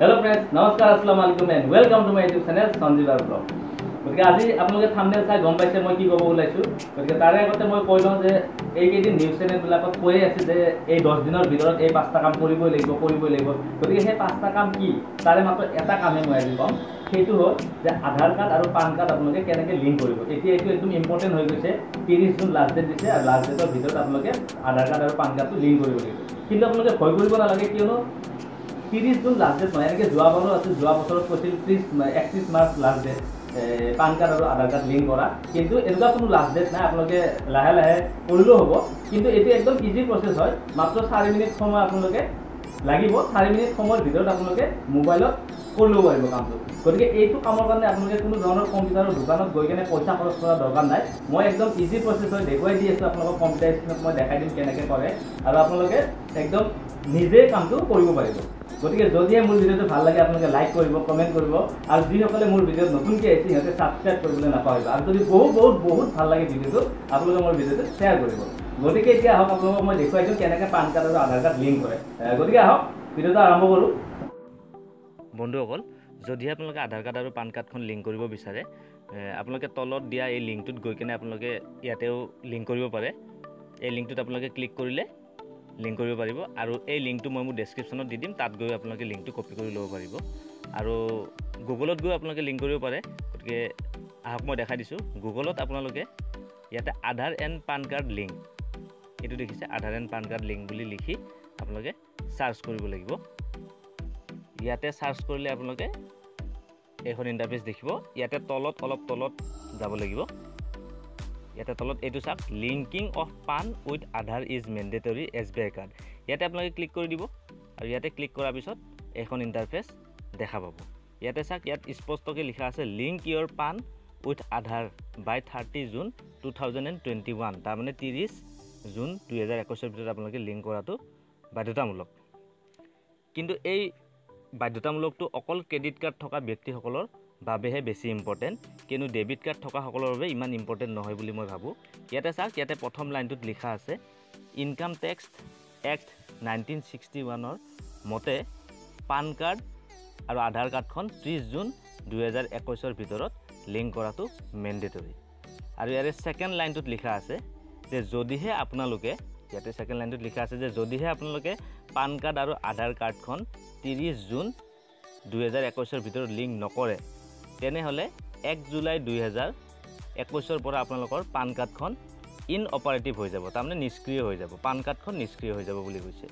Hello friends নমস্কাৰ আসসালামু আলাইকুম and welcome to my YouTube channel Sanjeev আৰু ব্লগ গতিকে আজি আপোনালোকে থামনেল চাই গম পাইছে মই কি ক'ব ওলাইছোঁ। গতিকে তাৰে আগতে মই কৈ লওঁ যে এইকেইদিন নিউজ চেনেলবিলাকত কৈয়ে আছে যে এই দহ দিনৰ ভিতৰত এই পাঁচটা কাম কৰিবই লাগিব কৰিবই লাগিব। গতিকে সেই পাঁচটা কাম কি? তাৰে মাত্ৰ এটা কামহে মই আজি ক'ম। সেইটো হ'ল যে আধাৰ কাৰ্ড আৰু পান কাৰ্ড আপোনালোকে কেনেকৈ লিংক কৰিব। এতিয়া এইটো একদম ইম্পৰ্টেণ্ট হৈ গৈছে। ত্ৰিছ জুন লাষ্ট ডেট দিছে আৰু লাষ্ট ডেটৰ ভিতৰত আপোনালোকে আধাৰ কাৰ্ড আৰু পান কাৰ্ডটো লিংক কৰিব লাগিব। কিন্তু আপোনালোকে ভয় কৰিব নালাগে কিয়নো ত্ৰিছ জুন লাষ্ট ডেট নহয় এনেকৈ যোৱা বাৰো আছিল যোৱা বছৰত কৈছিল ত্ৰিছ একত্ৰিছ March last date PAN card আৰু আধাৰ কাৰ্ড লিংক কৰা। কিন্তু এনেকুৱা কোনো লাষ্ট ডেট নাই আপোনালোকে লাহে লাহে কৰিলেও হ'ব। কিন্তু এইটো একদম ইজি প্ৰচেছ হয় মাত্ৰ চাৰি মিনিট সময় আপোনালোকে লাগিব চাৰি মিনিট সময়ৰ ভিতৰত আপোনালোকে মোবাইলত কৰি ল'ব পাৰিব কামটো। গতিকে এইটো কামৰ কাৰণে আপোনালোকে কোনো ধৰণৰ কম্পিউটাৰৰ দোকানত গৈ কেনে পইচা খৰচ কৰাৰ দৰকাৰ নাই। মই একদম ইজি প্ৰচেছ হয় দেখুৱাই দি আছোঁ আপোনালোকক কম্পিউটাৰ স্ক্ৰীণত মই দেখাই দিম কেনেকৈ কৰে। আৰু আপোনালোকে একদম নিজেই কামটো কৰিব পাৰিব। গতিকে যদিহে মোৰ ভিডিঅ'টো ভাল লাগে আপোনালোকে লাইক কৰিব কমেণ্ট কৰিব আৰু যিসকলে মোৰ ভিডিঅ'ত নতুনকৈ আহিছে সিহঁতে ছাবস্ক্ৰাইব কৰিবলৈ নাপাহৰিব। আৰু যদি বহুত বহুত বহুত ভাল লাগে ভিডিঅ'টো আপোনালোকে মোৰ ভিডিঅ'টো শ্বেয়াৰ কৰিব। গতিকে এতিয়া আহক আপোনালোকক মই দেখুৱাই দিওঁ কেনেকৈ পান কাৰ্ড আৰু আধাৰ কাৰ্ড লিংক কৰে। গতিকে আহক ভিডিঅ'টো আৰম্ভ কৰোঁ। বন্ধুসকল যদিহে আপোনালোকে আধাৰ কাৰ্ড আৰু পান কাৰ্ডখন লিংক কৰিব বিচাৰে আপোনালোকে তলত দিয়া এই লিংকটোত গৈ কিনে আপোনালোকে ইয়াতেও লিংক কৰিব পাৰে। এই লিংকটোত আপোনালোকে ক্লিক কৰিলে লিংক কৰিব পাৰিব। আৰু এই লিংকটো মই মোৰ ডেছক্ৰিপশ্যনত দি দিম তাত গৈ আপোনালোকে লিংকটো কপি কৰি ল'ব পাৰিব। আৰু গুগলত গৈ আপোনালোকে লিংক কৰিব পাৰে গতিকে আহক মই দেখাই দিছোঁ। গুগলত আপোনালোকে ইয়াতে Aadhaar and PAN card link এইটো দেখিছে Aadhaar and PAN card link বুলি লিখি আপোনালোকে চাৰ্চ কৰিব লাগিব। ইয়াতে চাৰ্চ কৰিলে আপোনালোকে এইখন ইণ্টাৰফেচ দেখিব। ইয়াতে তলত অলপ তলত যাব লাগিব। ইয়াতে তলত এইটো চাওক linking of PAN with Aadhaar is mandatory S B I card ইয়াতে আপোনালোকে ক্লিক কৰি দিব আৰু ইয়াতে ক্লিক কৰাৰ পিছত এইখন ইণ্টাৰফেচ দেখা পাব। ইয়াতে চাওক ইয়াত স্পষ্টকৈ লিখা আছে link your PAN with Aadhaar by thirty June two thousand and twenty one তাৰমানে ত্ৰিছ জুন দুহেজাৰ একৈছৰ ভিতৰত আপোনালোকে লিংক কৰাটো বাধ্যতামূলক। কিন্তু এই বাধ্যতামূলকটো অকল ক্ৰেডিট কাৰ্ড থকা ব্যক্তিসকলৰ বাবেহে বেছি ইম্পৰ্টেণ্ট কিন্তু ডেবিট কাৰ্ড থকাসকলৰ বাবে ইমান ইম্পৰ্টেণ্ট নহয় বুলি মই ভাবোঁ। ইয়াতে চাওক ইয়াতে প্ৰথম লাইনটোত লিখা আছে income tax act nineteen sixty ওৱানৰ মতে পান কাৰ্ড আৰু আধাৰ কাৰ্ডখন ত্ৰিছ জুন দুহেজাৰ একৈছৰ ভিতৰত লিংক কৰাটো মেণ্ডেটৰী আৰু ইয়াৰে ছেকেণ্ড লাইনটোত লিখা আছে যে যদিহে আপোনালোকে ইয়াতে ছেকেণ্ড লাইনটোত লিখা আছে যে যদিহে আপোনালোকে পান কাৰ্ড আৰু আধাৰ কাৰ্ডখন ত্ৰিছ জুন দুহেজাৰ একৈছৰ ভিতৰত লিংক নকৰে তেনেহ'লে এক জুলাই দুহেজাৰ একৈছৰ পৰা আপোনালোকৰ পান কাৰ্ডখন ইন অপাৰেটিভ হৈ যাব তাৰমানে নিষ্ক্ৰিয় হৈ যাব। পান কাৰ্ডখন নিষ্ক্ৰিয় হৈ যাব বুলি কৈছে।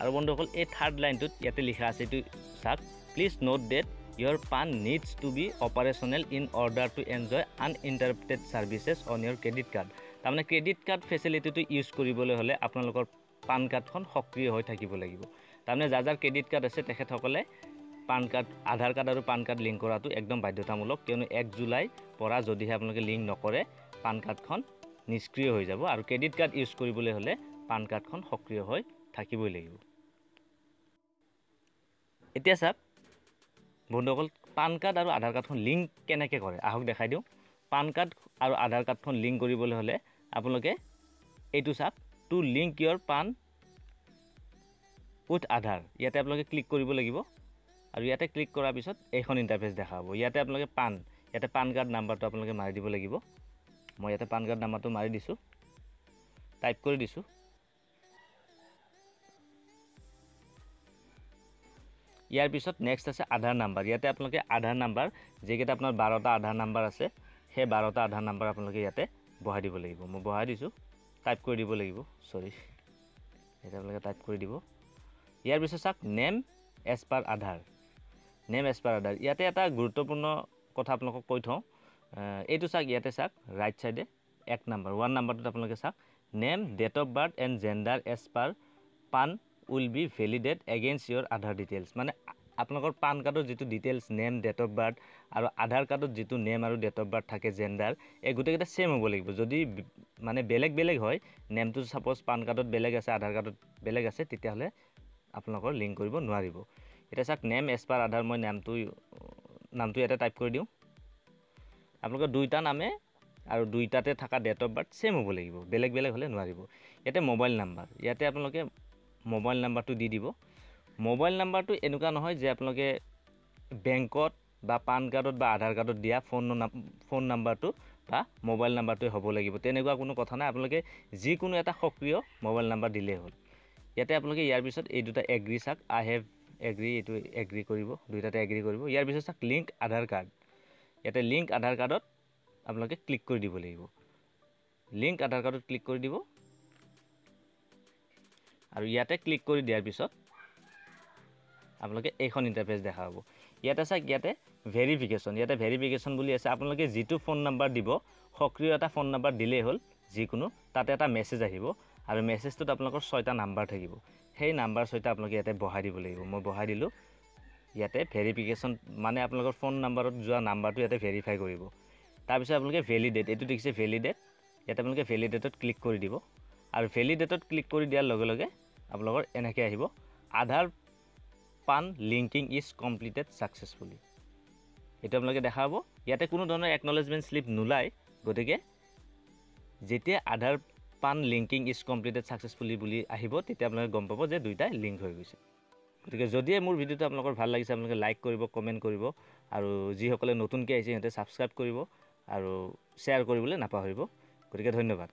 আৰু বন্ধুসকল এই থাৰ্ড লাইনটোত ইয়াতে লিখা আছে এইটো চাওক please note date your PAN needs to be operational in order to enjoy uninterrupted services on your credit card তাৰমানে ক্ৰেডিট কাৰ্ড ফেচিলিটিটো ইউজ কৰিবলৈ হ'লে আপোনালোকৰ পান কাৰ্ডখন সক্ৰিয় হৈ থাকিব লাগিব। তাৰমানে যাৰ যাৰ ক্ৰেডিট কাৰ্ড আছে তেখেতসকলে পান কাৰ্ড আধাৰ কাৰ্ড আৰু পান কাৰ্ড লিংক কৰাটো একদম বাধ্যতামূলক কিয়নো এক জুলাই পৰা যদিহে আপোনালোকে লিংক নকৰে পান কাৰ্ডখন নিষ্ক্ৰিয় হৈ যাব আৰু ক্ৰেডিট কাৰ্ড ইউজ কৰিবলৈ হ'লে পান কাৰ্ডখন সক্ৰিয় হৈ থাকিবই লাগিব। এতিয়া চাওক বন্ধুসকল পান কাৰ্ড আৰু আধাৰ কাৰ্ডখন লিংক কেনেকৈ কৰে? আহক দেখাই দিওঁ। পান কাৰ্ড আৰু আধাৰ কাৰ্ডখন লিংক কৰিবলৈ হ'লে আপোনালোকে এইটো চাওক to link your PAN with Aadhaar. ইয়াতে আপোনালোকে ক্লিক কৰিব লাগিব। আৰু ইয়াতে ক্লিক কৰাৰ পিছত এইখন ইণ্টাৰফেচ দেখা পাব ইয়াতে আপোনালোকে পান ইয়াতে পান কাৰ্ড নাম্বাৰটো আপোনালোকে মাৰি দিব লাগিব। মই ইয়াতে পান কাৰ্ড নাম্বাৰটো মাৰি দিছোঁ। টাইপ কৰি দিছোঁ। ইয়াৰ পিছত নেক্সট আছে আধাৰ নাম্বাৰ ইয়াতে আপোনালোকে আধাৰ নাম্বাৰ যিকেইটা আপোনাৰ বাৰটা আধাৰ নাম্বাৰ আছে সেই বাৰটা আধাৰ নাম্বাৰ আপোনালোকে ইয়াতে বহাই দিব লাগিব। মই বহাই দিছোঁ টাইপ কৰি দিব লাগিব। চৰি ইয়াতে আপোনালোকে টাইপ কৰি দিব। ইয়াৰ পিছত চাওক name as per Aadhaar. Name as per Aadhaar ইয়াতে এটা গুৰুত্বপূৰ্ণ কথা আপোনালোকক কৈ থওঁ। এইটো চাওক ইয়াতে চাওক ৰাইট ছাইডে এক নাম্বাৰ ওৱান নাম্বাৰটোত আপোনালোকে চাওক name date of birth and gender as per PAN will be validated against your Aadhaar details মানে আপোনালোকৰ পান কাৰ্ডৰ যিটো details name date of birth আৰু আধাৰ কাৰ্ডত যিটো নেম আৰু ডেট অফ বাৰ্থ থাকে জেণ্ডাৰ এই গোটেইকেইটা ছেম হ'ব লাগিব। যদি মানে বেলেগ বেলেগ হয় নেমটো ছাপ'জ পান কাৰ্ডত বেলেগ আছে আধাৰ কাৰ্ডত বেলেগ আছে তেতিয়াহ'লে আপোনালোকৰ লিংক কৰিব নোৱাৰিব। এতিয়া চাওক নেম এজ পাৰ আধাৰ মই নামটো নামটো ইয়াতে টাইপ কৰি দিওঁ। আপোনালোকৰ দুইটা নামে আৰু দুইটাতে থকা ডেট অফ বাৰ্থ ছেম হ'ব লাগিব বেলেগ বেলেগ হ'লে নোৱাৰিব। ইয়াতে মোবাইল নাম্বাৰ ইয়াতে আপোনালোকে মোবাইল নাম্বাৰটো দি দিব। মোবাইল নাম্বাৰটো এনেকুৱা নহয় যে আপোনালোকে বেংকত বা পান কাৰ্ডত বা আধাৰ কাৰ্ডত দিয়া ফোন ফোন নাম্বাৰটো বা মোবাইল নাম্বাৰটোৱে হ'ব লাগিব। তেনেকুৱা কোনো কথা নাই আপোনালোকে যিকোনো এটা সক্ৰিয় মোবাইল নাম্বাৰ দিলেই হ'ল। ইয়াতে আপোনালোকে ইয়াৰ পিছত এই দুটা এগ্ৰি চাওক আই হেভ এগ্ৰি এইটো এগ্ৰি কৰিব দুইটাতে এগ্ৰি কৰিব। ইয়াৰ পিছত চাওক লিংক আধাৰ কাৰ্ড ইয়াতে লিংক আধাৰ কাৰ্ডত আপোনালোকে ক্লিক কৰি দিব লাগিব। লিংক আধাৰ কাৰ্ডত ক্লিক কৰি দিব। আৰু ইয়াতে ক্লিক কৰি দিয়াৰ পিছত আপোনালোকে এইখন ইণ্টাৰফেচ দেখা পাব। ইয়াতে চাওক ইয়াতে ভেৰিফিকেশ্যন ইয়াতে ভেৰিফিকেশ্যন বুলি আছে। আপোনালোকে যিটো ফোন নাম্বাৰ দিব সক্ৰিয় এটা ফোন নাম্বাৰ দিলেই হ'ল যিকোনো তাতে এটা মেছেজ আহিব। আৰু মেছেজটোত আপোনালোকৰ ছয়টা নাম্বাৰ থাকিব। সেই নাম্বাৰ ছয়টা আপোনালোকে ইয়াতে বহাই দিব লাগিব। মই বহাই দিলোঁ। ইয়াতে ভেৰিফিকেশ্যন মানে আপোনালোকৰ ফোন নাম্বাৰত যোৱা নাম্বাৰটো ইয়াতে ভেৰিফাই কৰিব। তাৰপিছত আপোনালোকে ভেলিডেট এইটো দেখিছে ভেলিডেট ইয়াতে আপোনালোকে ভেলিডেটত ক্লিক কৰি দিব। আৰু ভেলিডেটত ক্লিক কৰি দিয়াৰ লগে লগে আপোনালোকৰ এনেকৈ আহিব। Aadhaar PAN linking is completed successfully এইটো আপোনালোকে দেখা পাব। ইয়াতে কোনো ধৰণৰ একনলেজমেণ্ট শ্লিপ নোলায়। গতিকে যেতিয়া Aadhaar PAN linking is completed successfully বুলি আহিব তেতিয়া আপোনালোকে গম পাব যে দুইটাই লিংক হৈ গৈছে। গতিকে যদিহে মোৰ ভিডিঅ'টো আপোনালোকৰ ভাল লাগিছে আপোনালোকে লাইক কৰিব কমেণ্ট কৰিব আৰু যিসকলে নতুনকৈ আহিছে সিহঁতে ছাবস্ক্ৰাইব কৰিব আৰু শ্বেয়াৰ কৰিবলৈ নাপাহৰিব। গতিকে ধন্যবাদ।